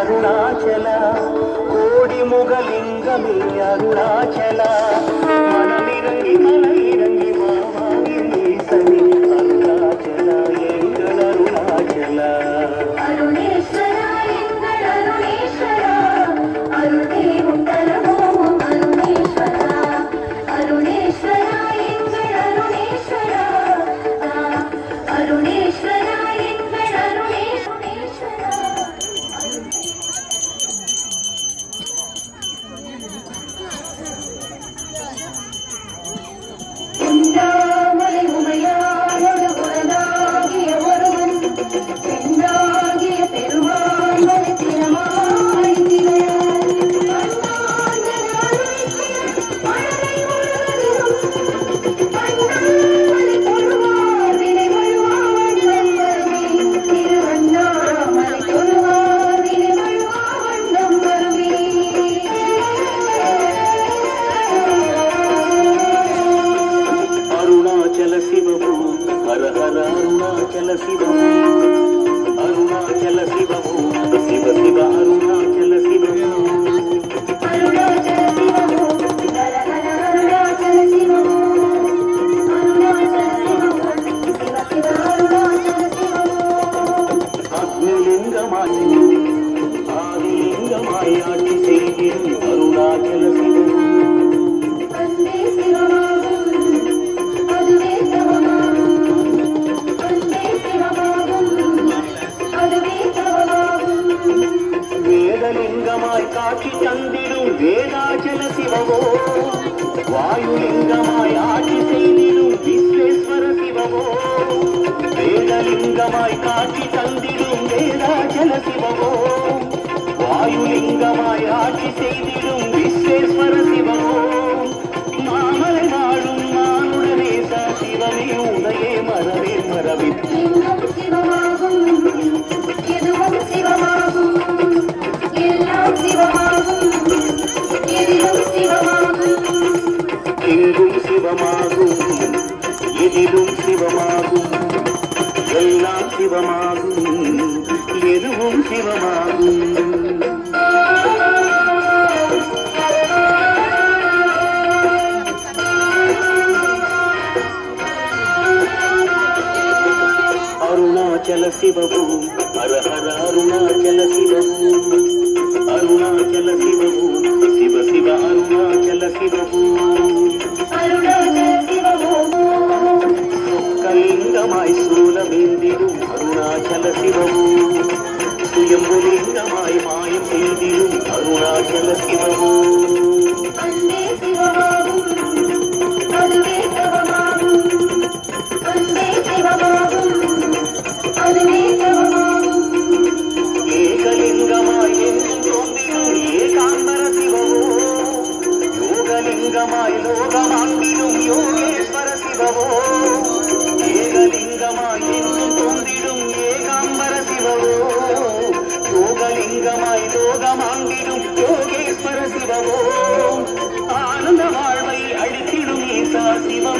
అరుణాచల కోడి ముగలింగమే అరుణాచల. అరుణాచల శివము అరుణాచల శివము శివ శివ అరుణాచల శివము అరుణాచల ఆదిలింగమాయాటి శ్రీ హర అరుణాచల సాక్షి చందిరు వేదాచల శివవో వాయులింగమాయ ఆటి విశ్వేశ్వర శివవో వేదలింగమాయ కాచి చందిరు వేదాచల శివవో వాయులింగమాయ ఆటి విశ్వేశ్వర శివవో మామల నాడు మానుడనేస శివనే ఉదయే మరవే మరవిత్తి. சிவமாகும். எதிலும் சிவமாகும். எல்லாம் சிவமாகும். எதுவும் சிவமாகும். அருணாச்சல சிவபும் ஹர ஹர அருணாச்சல சிவபும். ശിവവൂ സ്വയംവലിംഗമായി മായം ചെയ്തിരും അരുണാചല ശിവവൂ லோகமாண்டிடும் யோகேஸ்வர சிவமோ. ஆனந்த வாழ்வை அழித்திடும் ஈசா சிவமே.